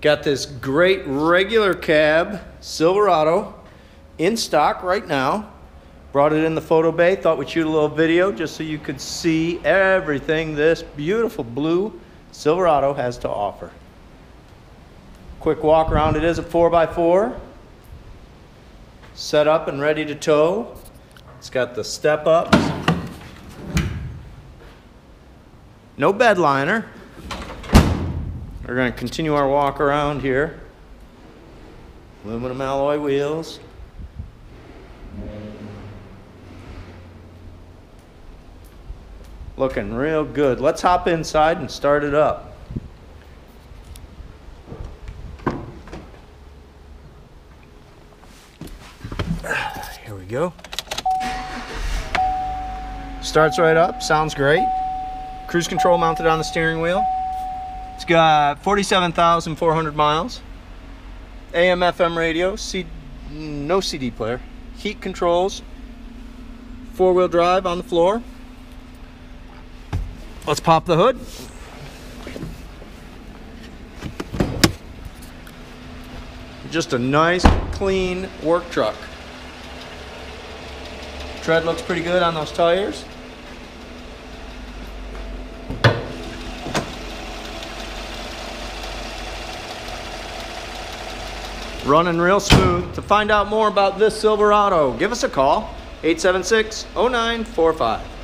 Got this great regular cab Silverado in stock right now. Brought it in the photo bay. Thought we'd shoot a little video just so you could see everything this beautiful blue Silverado has to offer. Quick walk around. It is a 4x4. Set up and ready to tow. It's got the step ups. No bed liner. We're going to continue our walk around here. Aluminum alloy wheels. Looking real good. Let's hop inside and start it up. Here we go. Starts right up, sounds great. Cruise control mounted on the steering wheel. It's got 47,400 miles. AM FM radio, C no CD player. Heat controls. Four-wheel drive on the floor. Let's pop the hood. Just a nice, clean work truck. Tread looks pretty good on those tires. Running real smooth. To find out more about this Silverado, give us a call, 876 0945.